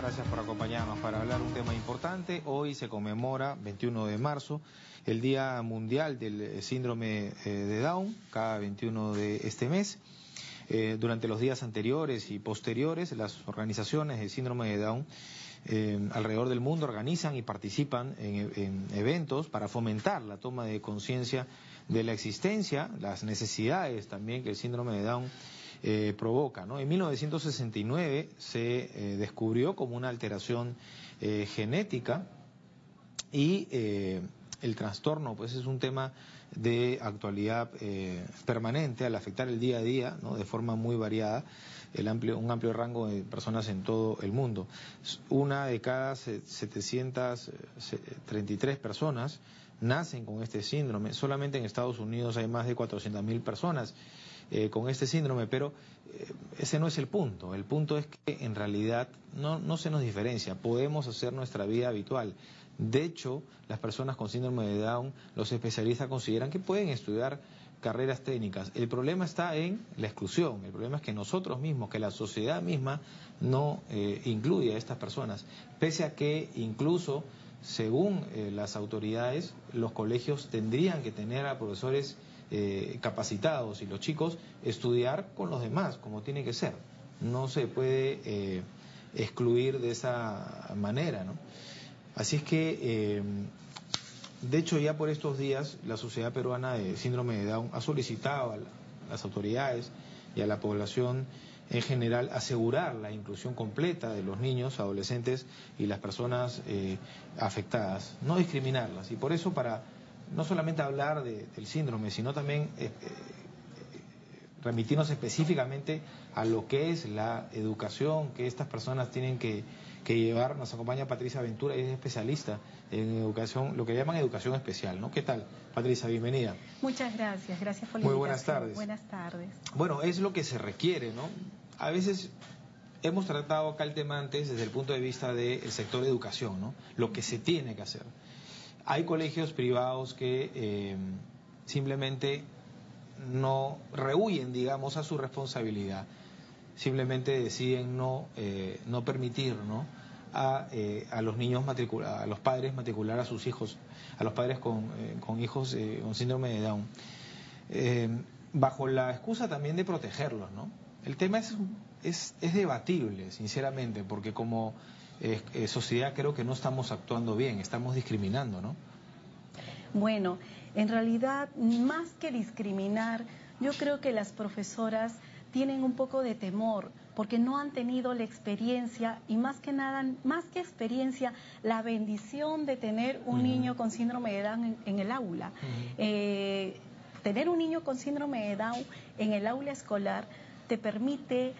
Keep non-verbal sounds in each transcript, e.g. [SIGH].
muchas gracias por acompañarnos para hablar un tema importante. Hoy se conmemora, 21 de marzo, el Día Mundial del Síndrome eh, de Down, cada 21 de este mes. Eh, durante los días anteriores y posteriores, las organizaciones de síndrome de Down eh, alrededor del mundo organizan y participan en, eventos para fomentar la toma de conciencia de la existencia, las necesidades también que el síndrome de Down eh, provoca. ¿no? En 1969 se eh, descubrió como una alteración genética y el trastorno pues es un tema de actualidad permanente al afectar el día a día ¿no? de forma muy variada el amplio, un amplio rango de personas en todo el mundo. Una de cada 733 personas nacen con este síndrome. Solamente en Estados Unidos hay más de 400.000 personas eh, con este síndrome, pero eh, ese no es el punto. El punto es que en realidad no, no se nos diferencia. Podemos hacer nuestra vida habitual. De hecho, las personas con síndrome de Down, los especialistas consideran que pueden estudiar carreras técnicas. El problema está en la exclusión, el problema es que nosotros mismos, que la sociedad misma no eh, incluye a estas personas, pese a que incluso, según eh, las autoridades, los colegios tendrían que tener a profesores eh, capacitados y los chicos estudiar con los demás, como tiene que ser. No se puede excluir de esa manera, ¿no? Así es que de hecho, ya por estos días, la Sociedad Peruana de Síndrome de Down ha solicitado a las autoridades y a la población en general asegurar la inclusión completa de los niños, adolescentes y las personas eh, afectadas, no discriminarlas. Y por eso, para no solamente hablar del síndrome, sino también eh, eh, remitirnos específicamente a lo que es la educación que estas personas tienen que que llevar. Nos acompaña Patricia Ventura, es especialista en educación, lo que llaman educación especial, ¿no? ¿Qué tal, Patricia? Bienvenida. Muchas gracias, gracias por la Muy buenas tardes. Buenas tardes. Bueno, es lo que se requiere, ¿no? A veces hemos tratado acá el tema antes desde el punto de vista del sector de educación, ¿no? Lo que se tiene que hacer. Hay colegios privados que eh, simplemente no rehuyen, digamos, a su responsabilidad simplemente deciden no, eh, no permitir ¿no? A, eh, a, los niños matricular, a los padres matricular a sus hijos, a los padres con, eh, con hijos con síndrome de Down, bajo la excusa también de protegerlos. ¿no? El tema es, es, es debatible, sinceramente, porque como sociedad creo que no estamos actuando bien, estamos discriminando, ¿no? Bueno, en realidad, más que discriminar, yo creo que las profesoras tienen un poco de temor porque no han tenido la experiencia y más que nada, más que experiencia, la bendición de tener un niño con síndrome de Down en, el aula. Eh, tener un niño con síndrome de Down en el aula escolar te permite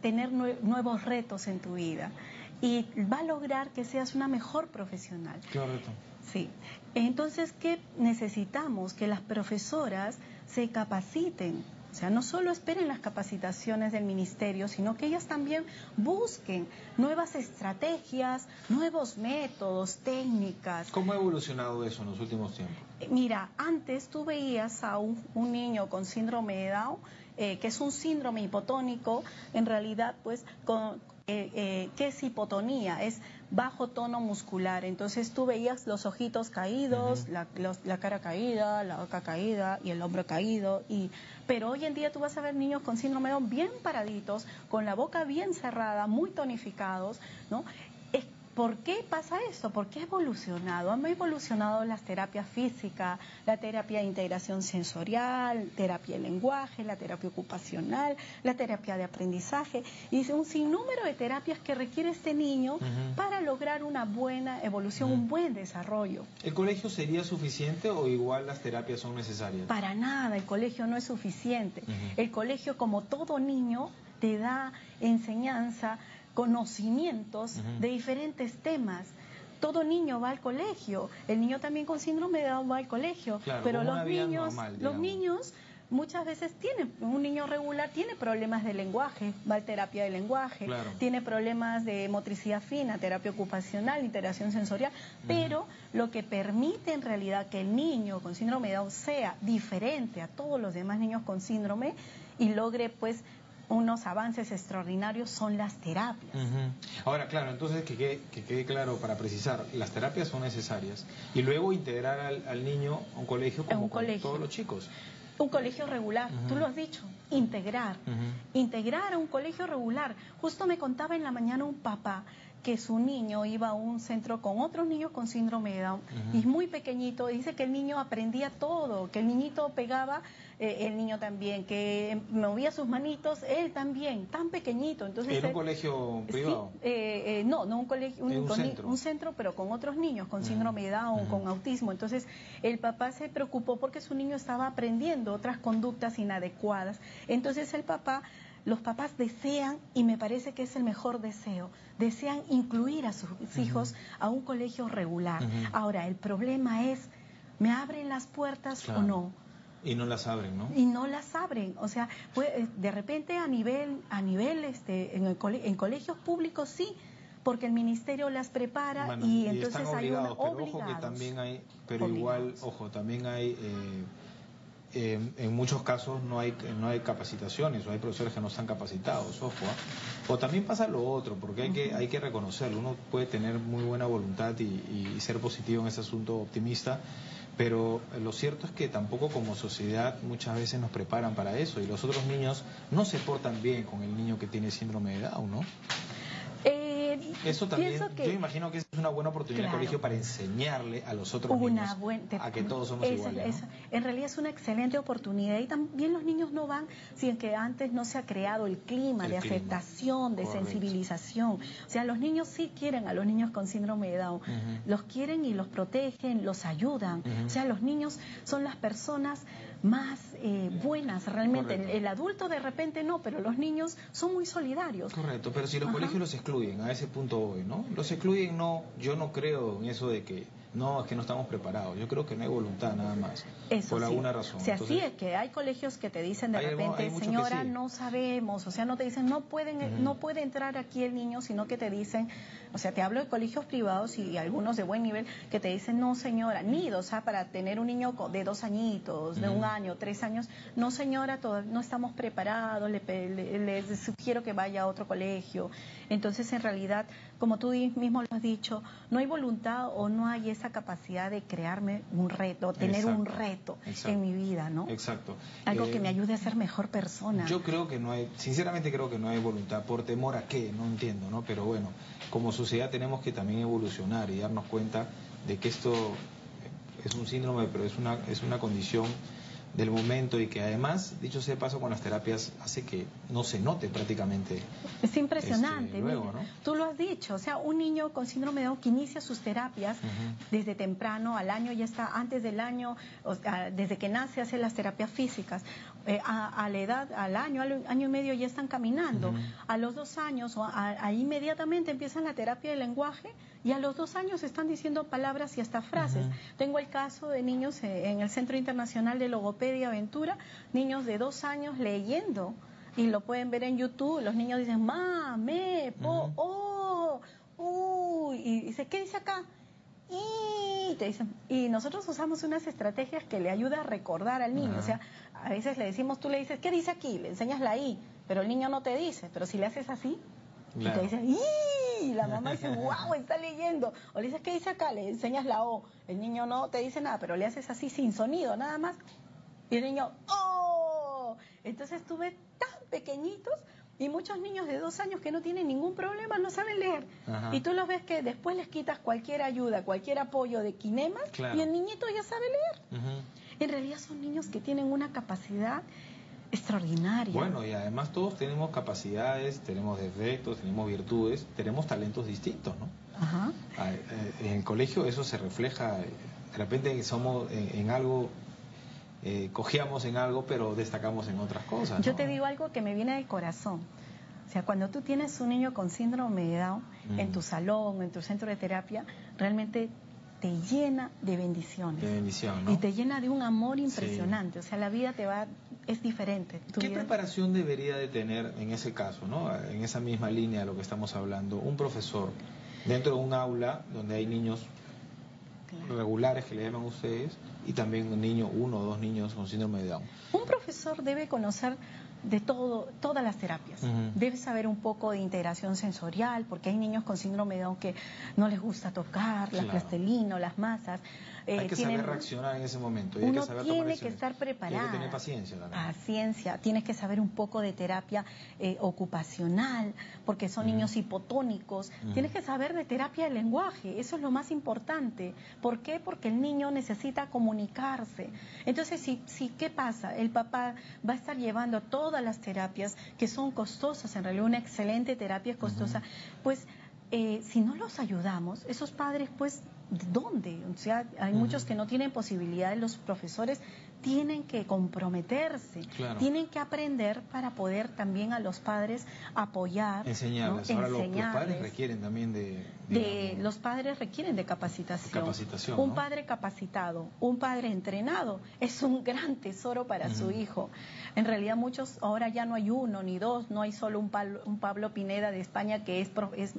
tener nuevos retos en tu vida y va a lograr que seas una mejor profesional. Correcto. Sí. Entonces, ¿qué necesitamos? Que las profesoras se capaciten o sea, no solo esperen las capacitaciones del ministerio, sino que ellas también busquen nuevas estrategias, nuevos métodos, técnicas. ¿Cómo ha evolucionado eso en los últimos tiempos? Eh, mira, antes tú veías a un, niño con síndrome de Down, eh, que es un síndrome hipotónico, en realidad, pues, con, eh, eh, ¿qué es hipotonía? Es bajo tono muscular. Entonces tú veías los ojitos caídos, la, cara caída, la boca caída y el hombro caído. Y, pero hoy en día tú vas a ver niños con síndrome de Down bien paraditos, con la boca bien cerrada, muy tonificados, ¿no? ¿Por qué pasa eso? ¿Por qué ha evolucionado? Han evolucionado las terapias físicas, la terapia de integración sensorial, terapia de lenguaje, la terapia ocupacional, la terapia de aprendizaje y un sinnúmero de terapias que requiere este niño para lograr una buena evolución, un buen desarrollo. ¿El colegio sería suficiente o igual las terapias son necesarias? Para nada, el colegio no es suficiente. El colegio, como todo niño, te da enseñanza conocimientos de diferentes temas. Todo niño va al colegio, el niño también con síndrome de Down va al colegio, pero los niños, los niños muchas veces tienen, un niño regular tiene problemas de lenguaje, va a terapia de lenguaje, tiene problemas de motricidad fina, terapia ocupacional, interacción sensorial, pero lo que permite en realidad que el niño con síndrome de Down sea diferente a todos los demás niños con síndrome y logre pues unos avances extraordinarios son las terapias. Ahora, claro, entonces que quede, claro para precisar, las terapias son necesarias y luego integrar al, niño a un colegio como todos los chicos. Un colegio regular, tú lo has dicho, integrar, integrar a un colegio regular. Justo me contaba en la mañana un papá que su niño iba a un centro con otros niños con síndrome de Down y es muy pequeñito, dice que el niño aprendía todo, que el niñito pegaba, eh, el niño también, que movía sus manitos, él también, tan pequeñito. Entonces, ¿Era un colegio privado? Eh, eh, no, no un colegio, un, centro? un, centro? pero con otros niños con síndrome de Down, con autismo. Entonces el papá se preocupó porque su niño estaba aprendiendo otras conductas inadecuadas. Entonces el papá los papás desean, y me parece que es el mejor deseo, desean incluir a sus hijos a un colegio regular. Ahora, el problema es, ¿me abren las puertas o no? Y no las abren, ¿no? Y no las abren. O sea, eh, de repente a nivel, a nivel este, en, en colegios públicos sí, porque el ministerio las prepara y, entonces hay una pero ojo que también hay, pero igual, ojo, también hay eh, en muchos casos no hay, no hay capacitaciones o hay profesores que no están capacitados, ojo. ¿ah? O también pasa lo otro, porque hay que, hay que reconocerlo. Uno puede tener muy buena voluntad y, ser positivo en ese asunto, optimista, pero lo cierto es que tampoco como sociedad muchas veces nos preparan para eso y los otros niños no se portan bien con el niño que tiene síndrome de Down, ¿no? Eso también, yo imagino que es una buena oportunidad el colegio para enseñarle a los otros niños a que todos somos iguales. En realidad es una excelente oportunidad y también los niños no van sin que antes no se ha creado el clima de aceptación, de sensibilización. O sea, los niños sí quieren a los niños con síndrome de Down, los quieren y los protegen, los ayudan. O sea, los niños son las personas más eh, buenas realmente. El, adulto de repente no, pero los niños son muy solidarios. Correcto, pero si los colegios los excluyen, a ese punto hoy, ¿no? Los excluyen, no, yo no creo en eso de que no, es que no estamos preparados. Yo creo que no hay voluntad nada más. por alguna razón. Si así es que hay colegios que te dicen de repente, señora, no sabemos, o sea, no te dicen, no pueden, no puede entrar aquí el niño, sino que te dicen, o sea, te hablo de colegios privados y algunos de buen nivel que te dicen, no señora, ni, o sea, para tener un niño de dos añitos, de un año, tres años, no señora, no estamos preparados, le, les sugiero que vaya a otro colegio. Entonces, en realidad, como tú mismo lo has dicho, no hay voluntad o no hay esa capacidad de crearme un reto, tener un reto en mi vida, ¿no? Exacto. Algo que me eh, ayude a ser mejor persona. Yo creo que no hay, sinceramente creo que no hay voluntad, por temor a qué, no entiendo, ¿no? Pero bueno, como sociedad tenemos que también evolucionar y darnos cuenta de que esto es un síndrome, pero es una, es una condición del momento y que además, dicho sea de paso, con las terapias hace que no se note prácticamente. Es impresionante. Este, Tú lo has dicho, o sea, un niño con síndrome de Down que inicia sus terapias desde temprano, al año ya está, antes del año, desde que nace hace las terapias físicas. Eh, a, la edad, al año, al año y medio ya están caminando. A los dos años, o ahí inmediatamente empiezan la terapia de lenguaje y a los dos años están diciendo palabras y hasta frases. Tengo el caso de niños eh, en el Centro Internacional de Logopedia Aventura, niños de dos años leyendo y lo pueden ver en YouTube. Los niños dicen ma, me, po, oh, uy, y dice, ¿qué dice acá? Y te dicen, y nosotros usamos unas estrategias que le ayuda a recordar al niño. O sea, a veces le decimos, tú le dices, ¿qué dice aquí? Le enseñas la I, pero el niño no te dice. Pero si le haces así, y te dice, ¡y! Y la mamá dice, wow, está leyendo. O le dices, ¿qué dice acá? Le enseñas la O. El niño no te dice nada, pero le haces así sin sonido, nada más. Y el niño, ¡oh! Entonces tú ves tan pequeñitos y muchos niños de dos años que no tienen ningún problema no saben leer. Y tú los ves que después les quitas cualquier ayuda, cualquier apoyo de kinemas y el niñito ya sabe leer. En realidad son niños que tienen una capacidad extraordinaria. Bueno, y además todos tenemos capacidades, tenemos defectos, tenemos virtudes, tenemos talentos distintos, ¿no? Ajá. Ah, eh, en el colegio eso se refleja, eh, de repente somos en, algo, eh, cogíamos en algo, pero destacamos en otras cosas. Yo te digo algo que me viene del corazón. O sea, cuando tú tienes un niño con síndrome de Down en tu salón, en tu centro de terapia, realmente te llena de bendiciones. De bendición, Y te llena de un amor impresionante. O sea, la vida te va, es diferente. ¿Qué preparación debería de tener en ese caso, ¿no? en esa misma línea de lo que estamos hablando, un profesor dentro de un aula donde hay niños regulares que le llaman ustedes y también un niño, uno o dos niños con síndrome de Down? Un profesor debe conocer de todo, todas las terapias. Debe saber un poco de integración sensorial, porque hay niños con síndrome de Down que no les gusta tocar, la plastelina o las masas. hay eh, que saber reaccionar en ese momento. uno tiene que estar preparado. Tiene que tener paciencia también. Paciencia. Tienes que saber un poco de terapia eh, ocupacional, porque son niños hipotónicos. Tienes que saber de terapia del lenguaje. Eso es lo más importante. ¿Por qué? Porque el niño necesita comunicarse. Entonces, si, si, ¿qué pasa? El papá va a estar llevando todas las terapias que son costosas, en realidad una excelente terapia es costosa, pues eh, si no los ayudamos, esos padres, pues, ¿dónde? O sea, hay muchos que no tienen posibilidades, los profesores tienen que comprometerse, tienen que aprender para poder también a los padres apoyar. Enseñarles. Ahora Los, padres requieren también de, de... los padres requieren de capacitación. capacitación un padre capacitado, un padre entrenado, es un gran tesoro para su hijo. En realidad muchos, ahora ya no hay uno ni dos, no hay solo un Pablo, un Pablo Pineda de España que es,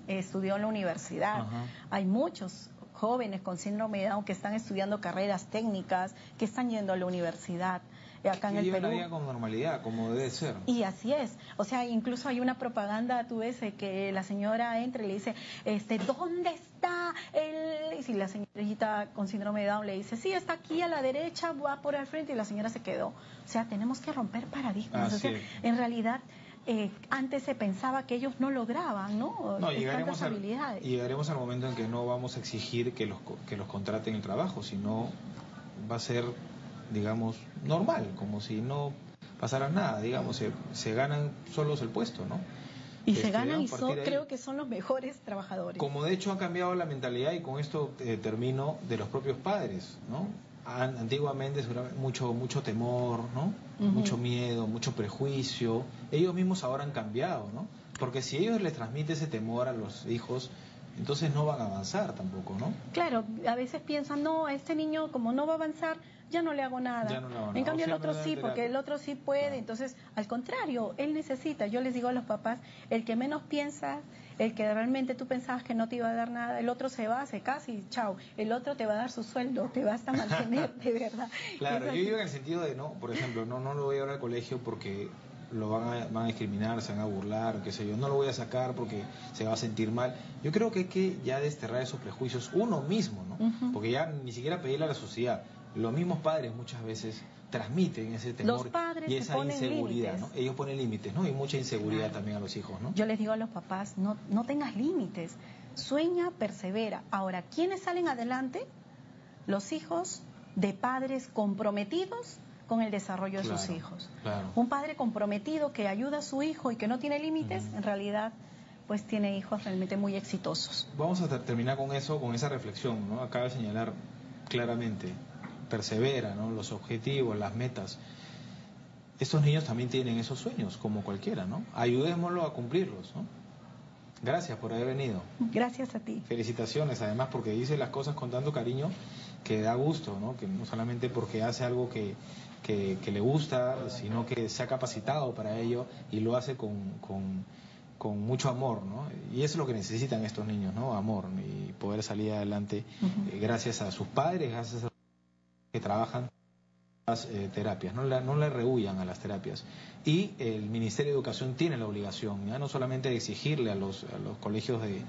estudió en la universidad. Hay muchos jóvenes con síndrome de Down que están estudiando carreras técnicas, que están yendo a la universidad. Eh, acá en el Perú. la con normalidad, como debe ser. Y así es. O sea, incluso hay una propaganda, tú ves, eh, que la señora entra y le dice, este, ¿dónde está el...? Y si la señorita con síndrome de Down le dice, sí, está aquí a la derecha, va por el frente, y la señora se quedó. O sea, tenemos que romper paradigmas. o sea, en realidad eh, antes se pensaba que ellos no lograban, ¿no? no llegaremos, al, llegaremos al momento en que no vamos a exigir que los, que los contraten el trabajo, sino va a ser, digamos, normal, como si no pasara nada, digamos, se, se ganan solos el puesto, ¿no? Y se ganan y son, creo que son los mejores trabajadores. Como de hecho ha cambiado la mentalidad y con esto eh, termino de los propios padres, ¿no? Antiguamente mucho mucho temor, ¿no? Mucho miedo, mucho prejuicio. Ellos mismos ahora han cambiado, ¿no? Porque si ellos les transmiten ese temor a los hijos, entonces no van a avanzar tampoco, ¿no? Claro, a veces piensan, no, este niño como no va a avanzar, ya no le hago nada. En cambio el otro sí, porque el otro sí puede. Entonces, al contrario, él necesita. Yo les digo a los papás, el que menos piensa, el que realmente tú pensabas que no te iba a dar nada, el otro se va, se casa y chao. El otro te va a dar su sueldo, te va hasta mantener, [LAUGHS] de verdad. Claro, yo digo en el sentido de, no, por ejemplo, no, no lo voy a llevar al colegio porque lo van a, van a discriminar, se van a burlar, qué sé yo. No lo voy a sacar porque se va a sentir mal. Yo creo que hay que ya desterrar esos prejuicios uno mismo, ¿no? Porque ya ni siquiera pedirle a la sociedad los mismos padres muchas veces transmiten ese temor y esa inseguridad, ¿no? Ellos ponen límites, ¿no? Y mucha inseguridad también a los hijos, ¿no? Yo les digo a los papás, no, no tengas límites, sueña, persevera. Ahora, ¿quiénes salen adelante? Los hijos de padres comprometidos con el desarrollo de sus hijos. Un padre comprometido que ayuda a su hijo y que no tiene límites, en realidad pues tiene hijos realmente muy exitosos. Vamos a terminar con eso, con esa reflexión, ¿no? Acaba de señalar claramente persevera, ¿no? los objetivos, las metas. Estos niños también tienen esos sueños, como cualquiera, ¿no? Ayudémoslo a cumplirlos, ¿no? Gracias por haber venido. Gracias a ti. Felicitaciones, además, porque dice las cosas con tanto cariño que da gusto, ¿no? Que no solamente porque hace algo que, que, le gusta, sino que se ha capacitado para ello y lo hace con, con, con, mucho amor, ¿no? Y eso es lo que necesitan estos niños, ¿no? Amor y poder salir adelante eh, gracias a sus padres, gracias a que trabajan las eh, terapias, no, no le rehuyan a las terapias. Y el Ministerio de Educación tiene la obligación, ya no solamente de exigirle a los, a los colegios de,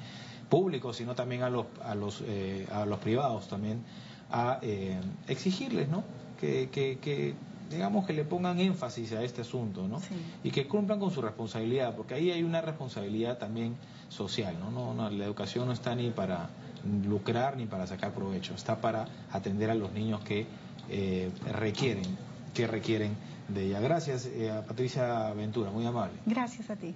públicos, sino también a los, a los, eh, a los privados también, a eh, exigirles, ¿no? Que, que, digamos que le pongan énfasis a este asunto, ¿no? Y que cumplan con su responsabilidad, porque ahí hay una responsabilidad también social, ¿no? No, no La educación no está ni para lucrar ni para sacar provecho, está para atender a los niños que eh, requieren, que requieren de ella. Gracias eh, a Patricia Ventura, muy amable. Gracias a ti.